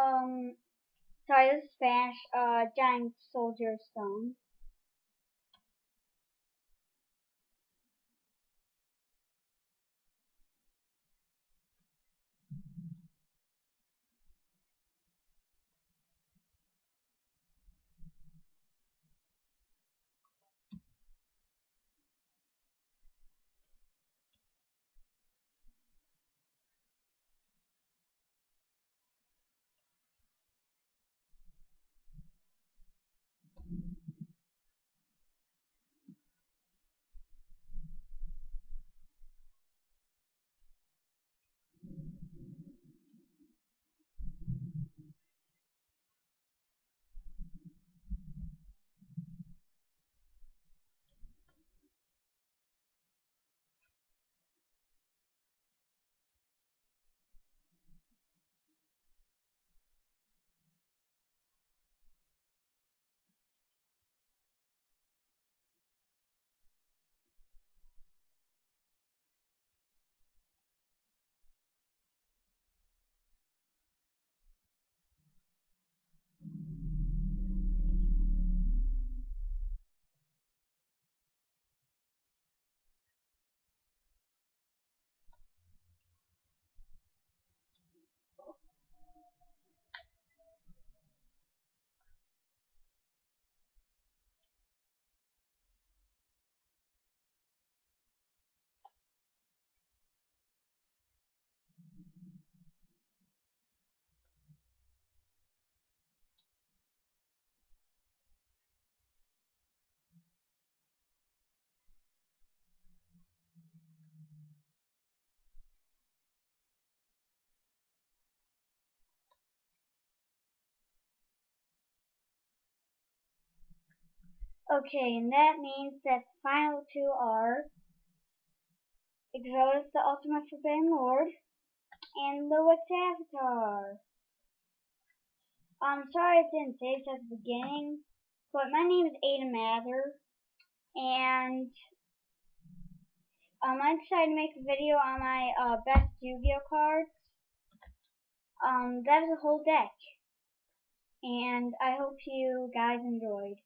um, this Spanish, uh, Giant Soldier Stone. Okay, and that means that the final two are Exodius, the Ultimate Forbidden Lord, and the Wicked Avatar. I'm sorry I didn't say this at the beginning, but my name is Aiden Mather, and um, I decided to make a video on my uh, best Yu-Gi-Oh cards. Um, that is a whole deck, and I hope you guys enjoyed.